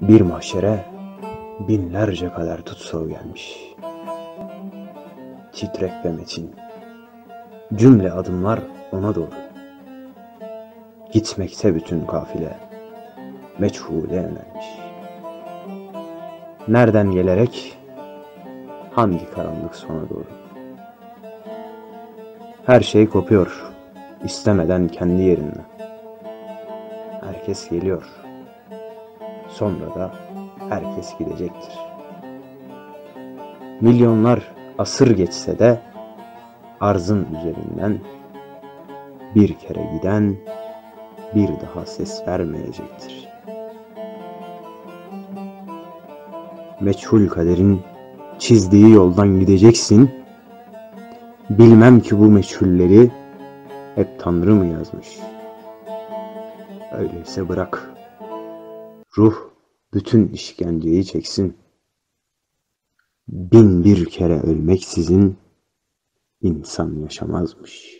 Bir mahşere binlerce kadar tutsağı gelmiş. Titrek ve metin. Cümle adımlar ona doğru. Gitmekte bütün kafile. Meçhule yönelmiş. Nereden gelerek hangi karanlık sona doğru. Her şey kopuyor istemeden kendi yerinden. Herkes geliyor. Sonra da herkes gidecektir. Milyonlar asır geçse de arzın üzerinden bir kere giden bir daha ses vermeyecektir. Meçhul kaderin çizdiği yoldan gideceksin. Bilmem ki bu meçhulleri hep Tanrı mı yazmış? Öyleyse bırak. Ruh bütün işkenceyi çeksin. Bin bir kere ölmeksizin insan yaşamazmış.''